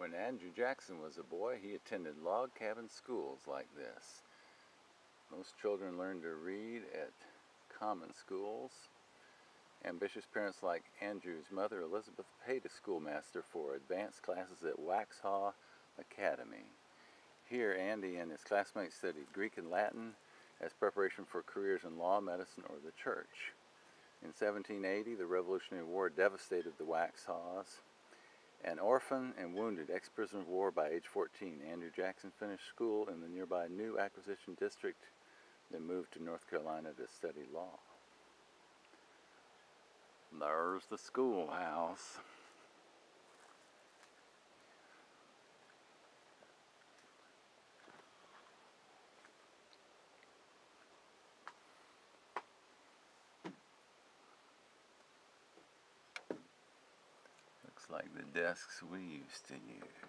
When Andrew Jackson was a boy, he attended log cabin schools like this. Most children learn to read at common schools. Ambitious parents like Andrew's mother, Elizabeth, paid a schoolmaster for advanced classes at Waxhaw Academy. Here, Andy and his classmates studied Greek and Latin as preparation for careers in law, medicine, or the church. In 1780, the Revolutionary War devastated the Waxhaws. An orphan and wounded ex-prisoner of war by age 14, Andrew Jackson finished school in the nearby New Acquisition District, then moved to North Carolina to study law. There's the schoolhouse. Like the desks we used to use.